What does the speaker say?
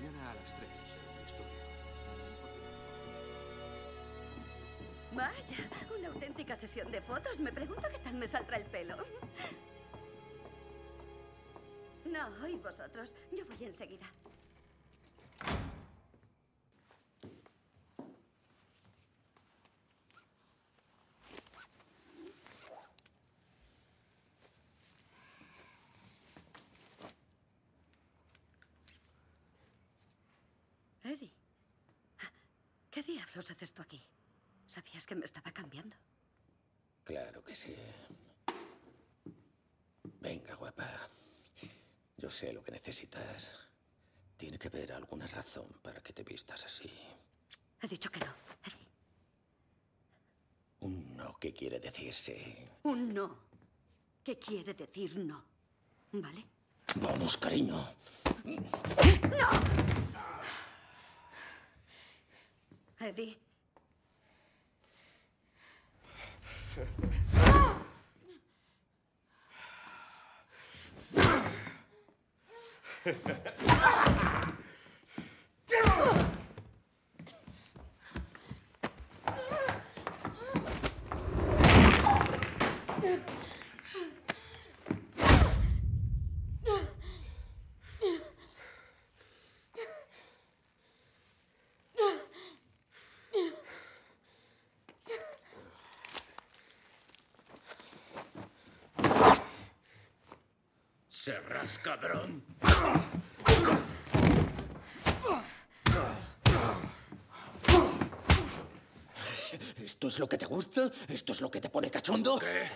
Mañana a las 3 en estudio. Vaya, una auténtica sesión de fotos. Me pregunto qué tal me saldrá el pelo. No, y vosotros. Yo voy enseguida. Eddie, ¿qué diablos haces tú aquí? ¿Sabías que me estaba cambiando? Claro que sí. Venga, guapa. Yo sé lo que necesitas. Tiene que haber alguna razón para que te vistas así. He dicho que no, Eddie. Un no que quiere decirse. Un no. ¿Qué quiere decir no? ¿Vale? Vamos, cariño. Eddie. Serás cabrón. ¿Esto es lo que te gusta? ¿Esto es lo que te pone cachondo? ¿Qué?